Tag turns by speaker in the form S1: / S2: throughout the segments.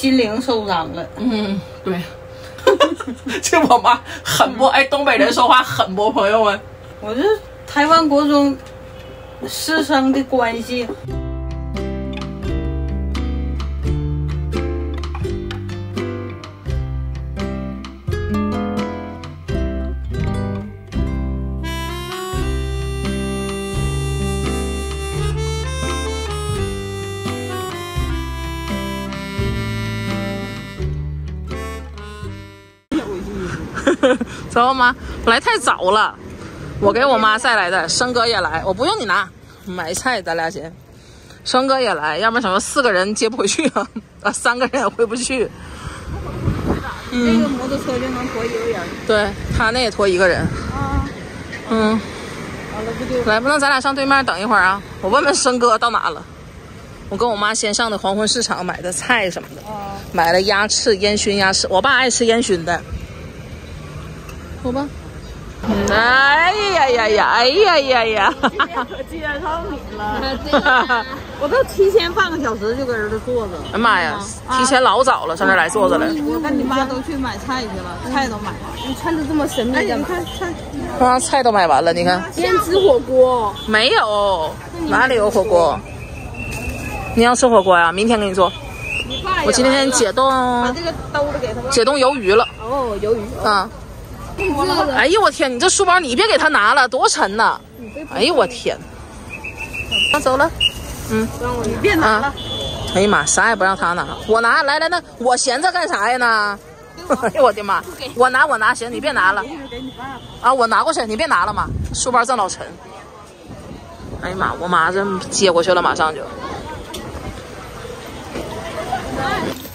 S1: 心灵受伤了。
S2: 嗯，对。这我妈狠不？哎，东北人说话狠不？朋友们，
S1: 我这台湾国中师生的关系。
S2: 走妈，来太早了，我给我妈带来的。生哥也来，我不用你拿，买菜咱俩先。生哥也来，要不然什么四个人接不回去啊？啊，三个人也回不去。
S1: 那个摩托车就能驮一个人。
S2: 对他那也驮一个人。
S1: 啊。
S2: 嗯。
S1: 完了不就
S2: 来，不能咱俩上对面等一会儿啊？我问问生哥到哪了。我跟我妈先上的黄昏市场买的菜什么的，买了鸭翅、烟熏鸭翅。我爸爱吃烟熏的。走吧。哎呀呀呀！哎呀呀呀！
S1: 可接上你了。我都提前半个小时就搁这坐着。
S2: 哎妈呀！提前老早了，上这来坐着了。
S1: 我跟你妈都去买菜去了，菜都买完。
S3: 你穿的这么神秘
S1: 哎，你看菜。
S2: 啊，菜都买完了，你看。
S3: 今天吃火锅？
S2: 没有，哪里有火锅？你要吃火锅呀？明天给你做。我今天解冻。
S1: 把这个兜子给他。
S2: 解冻鱿鱼了。
S3: 哦，鱿鱼。
S2: 啊。哎呦我天！你这书包你别给他拿了，多沉呐！哎呦我天！那走了。嗯，
S1: 你别拿了。
S2: 哎呀妈，啥也不让他拿，我拿来来那我闲着干啥呀呢？哎呦我的妈！我拿我拿行，你别拿了。啊，我拿过去，你别拿了嘛，书包这老沉。哎呀妈，我妈这接过去了，马上就。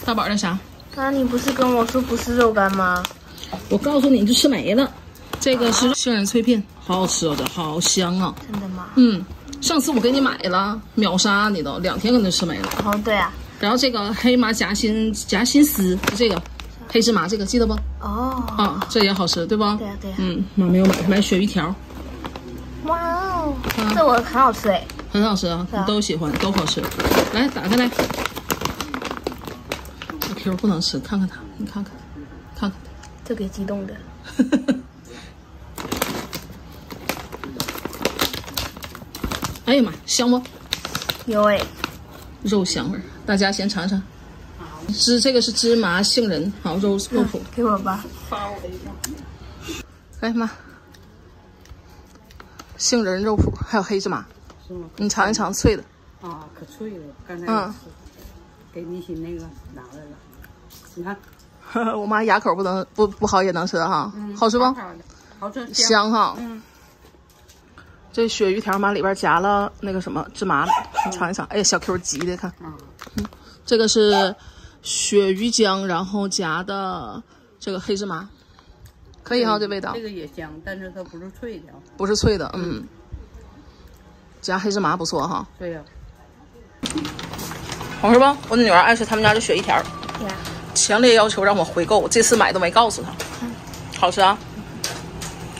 S2: 大宝那啥？
S3: 那你不是跟我说不是肉干吗？
S2: 我告诉你，你就吃没了。这个是杏仁脆片，好好吃哦，这好香啊！
S3: 真的吗？
S2: 嗯，上次我给你买了，秒杀你都，两天给你吃没了。
S3: 哦，对啊。
S2: 然后这个黑麻夹心夹心丝，这个黑芝麻这个记得不？
S3: 哦。
S2: 啊，这也好吃，对不？
S3: 对啊，对啊。
S2: 嗯，妈没有买，买鳕鱼条。
S3: 哇哦，这我很好吃哎。
S2: 很好吃啊，你都喜欢，都好吃。来，打开来。小 Q 不能吃，看看它，你看看。
S3: 这给激动的，
S2: 哎呀妈，香吗？
S3: 有哎，
S2: 肉香味儿，大家先尝尝。芝这个是芝麻杏仁，好肉肉脯。
S3: 给我吧，
S1: 发我一个。
S2: 哎妈，杏仁肉脯还有黑芝麻，
S1: 是吗？
S2: 你尝一尝脆的。
S1: 啊，可脆了，刚才嗯，给你新那个拿来了，你看。
S2: 我妈牙口不能不不好也能吃哈，好吃不？
S1: 好吃，
S2: 香哈。嗯。这鳕鱼条嘛，里边夹了那个什么芝麻，你尝一尝。哎呀，小 Q 急的看。嗯。这个是鳕鱼浆，然后夹的这个黑芝麻，可以哈，这味道。
S1: 这个也香，但是它不是脆的。
S2: 不是脆的，嗯。夹黑芝麻不错哈。
S1: 对呀。
S2: 好吃不？我女儿爱吃他们家的鳕鱼条。强烈要求让我回购，我这次买都没告诉他。好吃啊！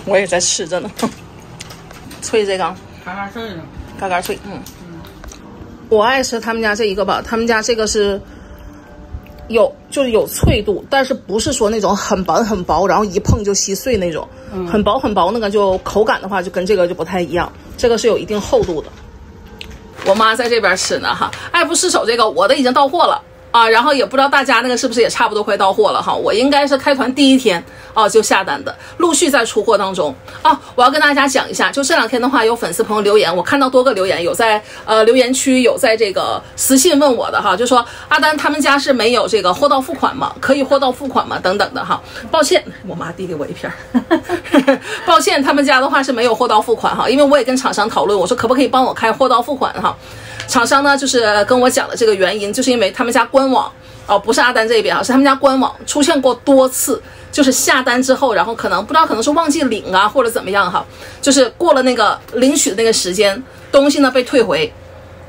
S2: 我也在吃着呢。脆这个，
S1: 嘎嘎脆的，
S2: 嘎嘎脆。嗯嗯，我爱吃他们家这一个吧。他们家这个是有，就是有脆度，但是不是说那种很薄很薄，然后一碰就稀碎那种。很薄很薄那个就口感的话，就跟这个就不太一样。这个是有一定厚度的。我妈在这边吃呢哈，爱不释手。这个我的已经到货了。啊，然后也不知道大家那个是不是也差不多快到货了哈？我应该是开团第一天哦就下单的，陆续在出货当中啊。我要跟大家讲一下，就这两天的话，有粉丝朋友留言，我看到多个留言，有在呃留言区，有在这个私信问我的哈，就说阿丹他们家是没有这个货到付款吗？可以货到付款吗？等等的哈。抱歉，我妈递给我一片儿，抱歉，他们家的话是没有货到付款哈，因为我也跟厂商讨论，我说可不可以帮我开货到付款哈。厂商呢，就是跟我讲的这个原因，就是因为他们家官网哦，不是阿丹这边啊，是他们家官网出现过多次，就是下单之后，然后可能不知道可能是忘记领啊，或者怎么样哈，就是过了那个领取的那个时间，东西呢被退回，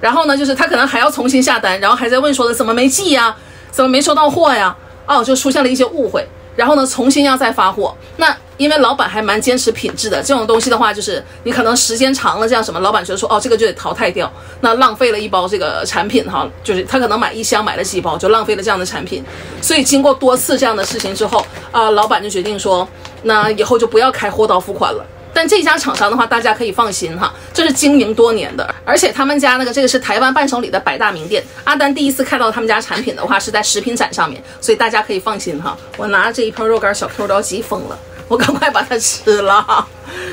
S2: 然后呢，就是他可能还要重新下单，然后还在问说的怎么没寄呀，怎么没收到货呀？哦，就出现了一些误会，然后呢，重新要再发货。那因为老板还蛮坚持品质的，这种东西的话，就是你可能时间长了，这样什么，老板觉得说，哦，这个就得淘汰掉，那浪费了一包这个产品哈，就是他可能买一箱买了几包，就浪费了这样的产品。所以经过多次这样的事情之后，啊，老板就决定说，那以后就不要开货到付款了。但这家厂商的话，大家可以放心哈，这是经营多年的，而且他们家那个这个是台湾伴手礼的百大名店。阿丹第一次看到他们家产品的话，是在食品展上面，所以大家可以放心哈。我拿着这一盆肉干，小 Q 都要急疯了。我赶快把它吃了，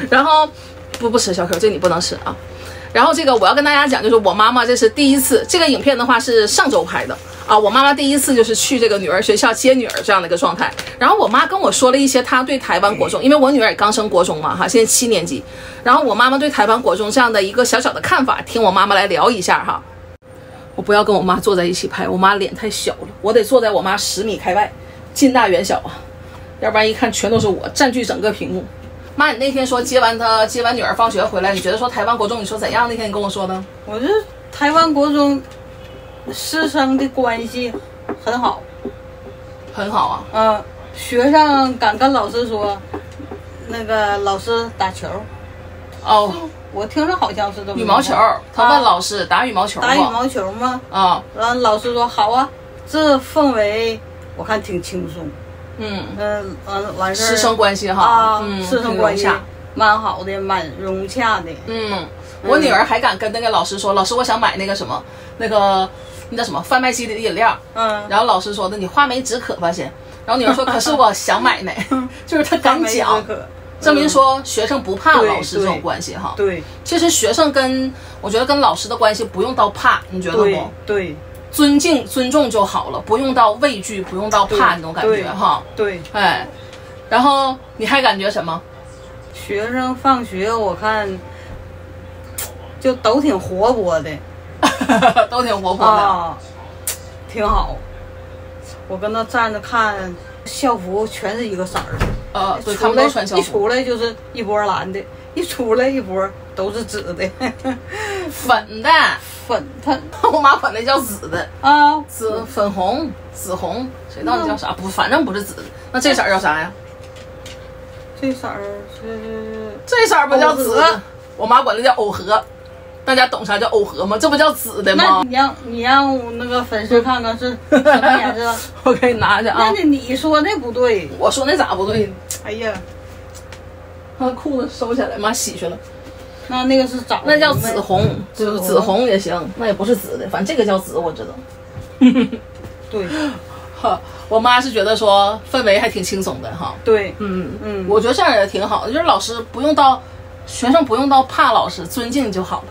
S2: 然后不不吃小 Q，这你不能吃啊。然后这个我要跟大家讲，就是我妈妈这是第一次，这个影片的话是上周拍的啊。我妈妈第一次就是去这个女儿学校接女儿这样的一个状态。然后我妈跟我说了一些她对台湾国中，因为我女儿也刚升国中嘛哈，现在七年级。然后我妈妈对台湾国中这样的一个小小的看法，听我妈妈来聊一下哈。我不要跟我妈坐在一起拍，我妈脸太小了，我得坐在我妈十米开外，近大远小啊。要不然一看全都是我占据整个屏幕。妈，你那天说接完他接完女儿放学回来，你觉得说台湾国中你说怎样？那天你跟我说的，
S1: 我觉得台湾国中师生的关系很好，
S2: 很好啊。
S1: 嗯，学生敢跟老师说，那个老师打球，
S2: 哦，
S1: 我听着好像是这么
S2: 羽毛球，他问老师打羽毛球吗？
S1: 打羽毛球吗？
S2: 啊，
S1: 然后老师说好啊，这氛围我看挺轻松。
S2: 嗯
S1: 嗯，完完事儿，
S2: 师生关系哈，
S1: 啊，
S2: 嗯，
S1: 师生关系蛮好的，蛮融洽的。
S2: 嗯，我女儿还敢跟那个老师说，老师我想买那个什么，那个那叫什么贩卖机里的饮料。
S1: 嗯，
S2: 然后老师说的你画梅止渴吧先。然后女儿说可是我想买呢 就是她敢讲，证明说学生不怕老师这种关系哈。
S1: 对
S2: 其实学生跟我觉得跟老师的关系不用到怕，你觉得不？
S1: 对
S2: 尊敬尊重就好了，不用到畏惧，不用到怕那种感觉哈。
S1: 对，
S2: 哎，然后你还感觉什么？
S1: 学生放学我看就都挺活泼的
S2: 都挺活泼的。
S1: 啊，挺好。我跟那站着看，校服全是一个色儿的，
S2: 呃，对他们
S1: 出来一
S2: 都穿校服，
S1: 出来就是一波蓝的，一出来一波都是紫的，
S2: 粉的，
S1: 粉它
S2: 我妈管那叫紫的，
S1: 啊，
S2: 紫粉红、紫红，谁知道那叫啥？不，反正不是紫的。那这色儿叫啥呀？
S1: 这色儿是
S2: 这色儿不叫紫，我妈管那叫藕荷。大家懂啥叫藕荷吗？这不叫紫的
S1: 那
S2: 吗？
S1: 你让你让我那个粉丝看看是 什么颜色？
S2: 我给你拿去啊。
S1: 那你你说那不对，
S2: 我说那咋不对呢？
S1: 哎呀，
S2: 把裤子收起来，妈洗去了。
S1: 那那个是枣，
S2: 那叫紫红，就是紫红也行，那也不是紫的，反正这个叫紫，我知道。
S1: 对
S2: 哈，我妈是觉得说氛围还挺轻松的哈。
S1: 对，
S2: 嗯
S1: 嗯
S2: 我觉得这样也挺好的，就是老师不用到，学生不用到怕老师，尊敬就好了。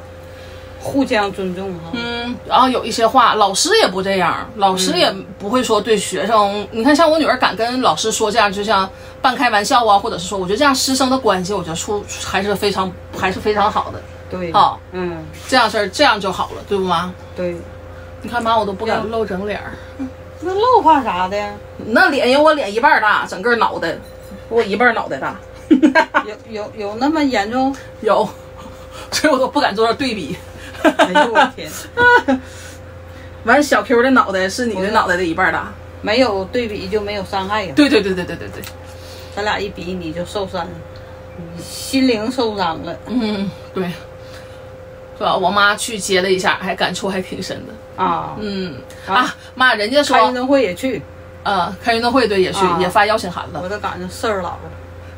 S1: 互相尊重哈。
S2: 嗯，然后有一些话，老师也不这样，老师也不会说对学生，你看像我女儿敢跟老师说这样，就像半开玩笑啊，或者是说，我觉得这样师生的关系，我觉得处还是非常还是非常好的。
S1: 对，
S2: 好，
S1: 嗯，
S2: 这样事儿这样就好了，对不妈？
S1: 对，
S2: 你看妈，我都不敢露整脸儿，
S1: 那露怕啥的呀？
S2: 那脸有我脸一半儿大，整个脑袋，我一半儿脑袋大，
S1: 有有有那么严重？
S2: 有，所以我都不敢做这对比。
S1: 哎呦我天，
S2: 完，小 Q 的脑袋是你的脑袋的一半儿大。
S1: 没有对比就没有伤害呀。
S2: 对对对对对对对，
S1: 咱俩一比你就受伤了，你心灵受伤了
S2: 嗯，对，是吧？我妈去接了一下，还感触还挺深的。
S1: 啊！
S2: 嗯
S1: 啊
S2: 啊，妈，人家
S1: 开运，动会也去，
S2: 呃，开运动会对也去，
S1: 啊
S2: 也发邀请函了。
S1: 我都赶上事儿老了。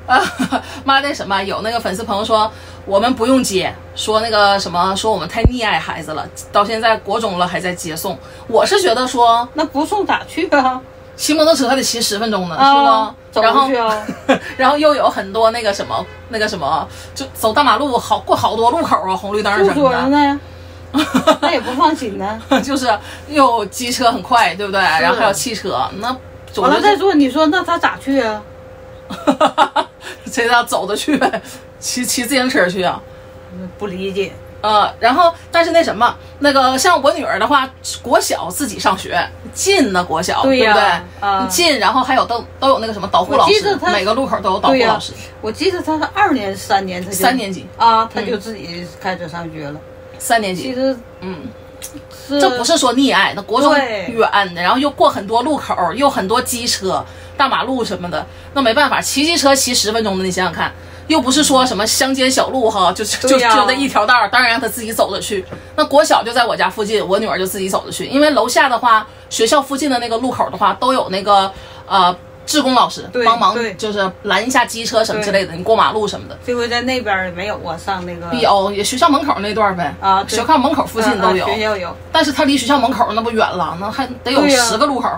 S2: 啊，妈，那什么，有那个粉丝朋友说我们不用接，说那个什么，说我们太溺爱孩子了，到现在国中了还在接送。我是觉得说
S1: 那不送咋去啊？
S2: 骑摩托车还得骑十分钟呢，
S1: 啊
S2: 是吗？
S1: 走
S2: 然后
S1: 去啊
S2: 然后又有很多那个什么那个什么，就走大马路好过好多路口啊，红绿灯
S1: 不
S2: 什么
S1: 呢，那也不放心呢。
S2: 就是又机车很快，对不对？然后还有汽车，那
S1: 完了再说，你说那他咋去啊？
S2: 这要走着去呗，骑骑自行车去啊。
S1: 不理解。
S2: 呃，然后但是那什么，那个像我女儿的话，国小自己上学近呢，国小
S1: 对呀
S2: 不对？
S1: 啊
S2: 近，然后还有都都有那个什么导护老师每个路口都有导护老师。
S1: 我记得他是二年、三年他
S2: 三年级
S1: 啊，他就自己开车上学了。
S2: 三年级，
S1: 其实
S2: 嗯，
S1: 是
S2: 这不是说溺爱，那国中
S1: 对
S2: 远，然后又过很多路口，又很多机车、大马路什么的，那没办法，骑机车骑十分钟的，你想想看，又不是说什么乡间小路哈，就就就就那一条道，当然让他自己走着去。那国小就在我家附近，我女儿就自己走着去，因为楼下的话，学校附近的那个路口的话，都有那个呃志工老师帮忙，就是拦一下机车什么之类的，你过马路什么的。
S1: 这回在那边儿没有啊，上那个
S2: 有也学校门口那段儿呗，
S1: 啊
S2: 学校门口附近都有。
S1: 啊学校有。
S2: 但是他离学校门口那不远了，那还得有十个路口。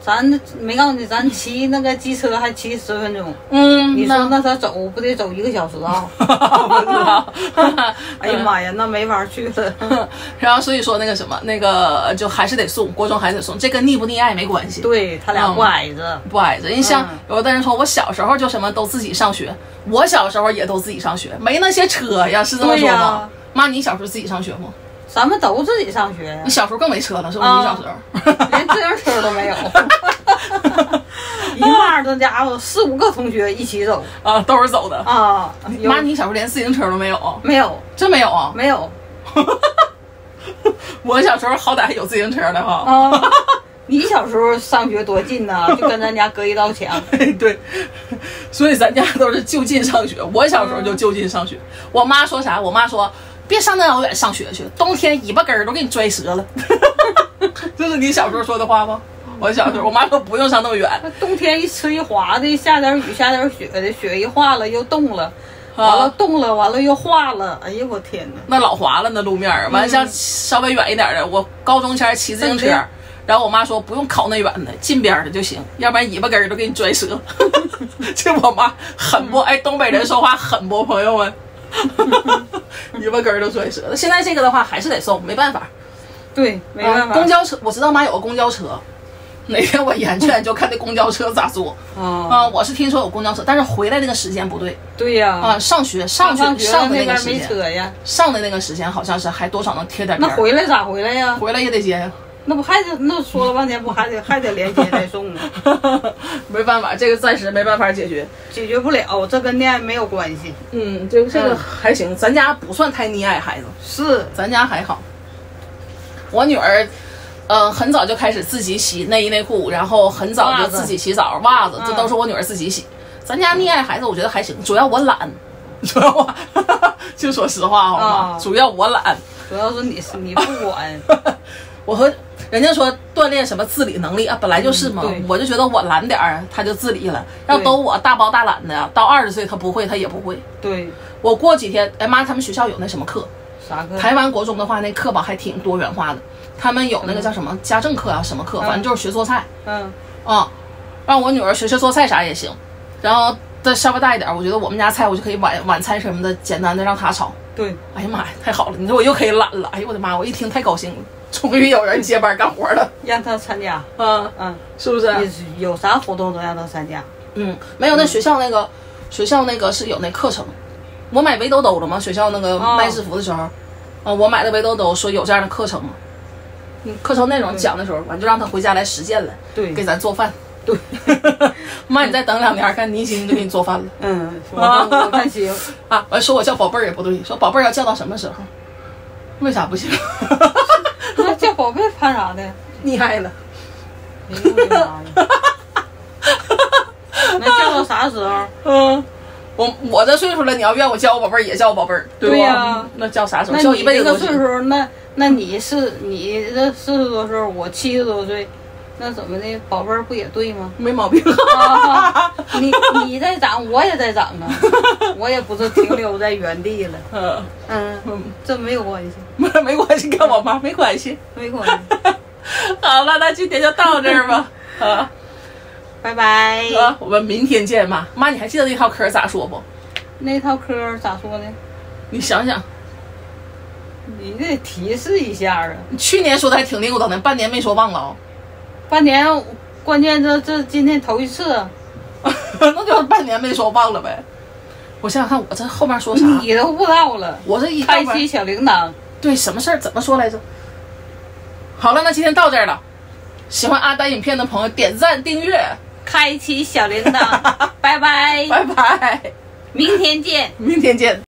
S1: 咱没告诉你，咱骑那个机车还骑十分钟，
S2: 嗯，
S1: 你说那他走不得走一个小时啊？
S2: 不知道。
S1: 哎呀妈呀，那没法去了。
S2: 然后所以说那个什么，那个就还是得送，国中还是得送，这跟溺不溺爱没关系。
S1: 对他俩不挨着，
S2: 不挨着，你像
S1: 嗯
S2: 有的人说，我小时候就什么都自己上学，我小时候也都自己上学，没那些车呀，是这么说吗？妈，你小时候自己上学吗？
S1: 咱们都自己上学呀
S2: 你，小时候更没车了，是不你小时候？
S1: 连自行车都没有。一骂这家伙四五个同学一起走
S2: 啊，都是走的。
S1: 啊，有
S2: 妈，你小时候连自行车都没有？
S1: 没有
S2: 真没有啊？
S1: 没有
S2: 我小时候好歹还有自行车呢哈。
S1: 啊？你小时候上学多近呐，就跟咱家隔一道墙。
S2: 对，所以咱家都是就近上学。我小时候就就近上学。我妈说啥？我妈说别上那老远上学去，冬天尾巴根儿都给你拽折了。这是你小时候说的话吗？我小时候，我妈说不用上那么远。
S1: 冬天一吃一滑的，下点雨下点雪的，雪一化了又冻了，完了冻了，完了又化了。哎呀，我天哪！
S2: 那老滑了，那路面儿。完，像稍微远一点的，我高中前骑自行车，然后我妈说不用考那远的，近边儿的就行，要不然尾巴根儿都给你拽折。这我妈狠不？哎，东北人说话狠不，朋友们？尾巴根儿都摔折了。现在这个的话还是得送，没办法。
S1: 对，没办法。
S2: 公交车，我知道妈有个公交车，哪天我研究研究看那公交车咋坐。
S1: 啊，
S2: 啊，我是听说有公交车，但是回来那个时间不对
S1: 对呀，
S2: 啊。上学上
S1: 上学
S2: 学上的
S1: 那
S2: 个时间，上的那个时间好像是还多少能贴点。
S1: 那回来咋回来呀？
S2: 回来也得接呀。
S1: 那不还得那说了半天，不还得还得连接再送吗？
S2: 没办法，这个暂时没办法解决。
S1: 解决不了，这跟恋爱没有关系。
S2: 嗯，这个这个
S1: 嗯
S2: 还行，咱家不算太溺爱孩子，
S1: 是，
S2: 咱家还好。我女儿，呃，很早就开始自己洗内衣内裤，然后很早就自己洗澡，袜子这
S1: 嗯
S2: 都是我女儿自己洗。咱家溺爱孩子，我觉得还行，主要我懒，主要我 就说实话好吗？
S1: 啊
S2: 主要我懒，
S1: 主要是你是你不管，
S2: 我和人家说锻炼什么自理能力啊，本来就是嘛。
S1: 嗯
S2: 我就觉得我懒点儿，他就自理了。要都我大包大揽的，到二十岁他不会，他也不会。
S1: 对，
S2: 我过几天，哎妈，他们学校有那什么课？
S1: 啥课？
S2: 台湾国中的话，那课吧还挺多元化的。他们有那个叫什么家政课啊，什么课，反正就是学做菜
S1: 嗯，
S2: 啊、让我女儿学学做菜啥也行。然后再稍微大一点，我觉得我们家菜我就可以晚晚餐什么的简单的让她炒。
S1: 对，
S2: 哎呀妈呀，太好了！你说我又可以懒了。哎呦我的妈！我一听太高兴了，终于有人接班干活了。
S1: 让他参加，
S2: 啊，
S1: 嗯，
S2: 是不是？
S1: 有啥活动都让他参加。
S2: 嗯，没有，那学校那个、学校那个是有那课程。我买围兜兜了吗，学校那个
S1: 哦
S2: 卖制服的时候，啊、我买的围兜兜说有这样的课程吗。嗯，课程内容讲的时候，完就让他回家来实践了，
S1: 对
S2: 给咱做饭。
S1: 对，
S2: 妈，你再等两年，看倪星就给你做饭了
S1: 嗯，我看我看行，
S2: 啊！完说我叫宝贝儿也不对，说宝贝儿要叫到什么时候？为啥不行？
S1: 宝贝怕啥的？
S2: 溺爱了！
S1: 哎呦我的妈呀！那叫到啥时候？
S2: 嗯，我我这岁数了，你要怨我叫我宝贝儿，也叫我宝贝儿，对吧？
S1: 对呀
S2: 那叫啥时候？
S1: 那
S2: 叫一辈子都行。
S1: 岁数，那那你是你这四十多岁，我七十多岁，那怎么的？宝贝儿不也对吗？
S2: 没毛病。
S1: 啊，你 你在长，我也在长啊，我也不是停留在原地了。
S2: 嗯，
S1: 嗯，
S2: 嗯
S1: 这没有关系，
S2: 没 没关系，跟我妈没关系。
S1: 没关系。
S2: 好了，那今天就到这儿吧。啊
S1: 拜拜。
S2: 啊，我们明天见妈。妈，你还记得那套嗑咋说不？
S1: 那套嗑咋说呢？
S2: 你想想，
S1: 你得提示一下啊。
S2: 你去年说的还挺溜达呢，半年没说忘了哦。
S1: 半年，关键这这今天头一次，
S2: 那就是半年没说忘了呗。我想想看，我这后面说啥？
S1: 你都不知道了。
S2: 我这一
S1: 开启小铃铛，
S2: 对什么事儿怎么说来着？好了，那今天到这儿了。喜欢阿呆影片的朋友点赞订阅，
S1: 开启小铃铛，拜拜，
S2: 拜拜，
S1: 明天见。
S2: 明天见。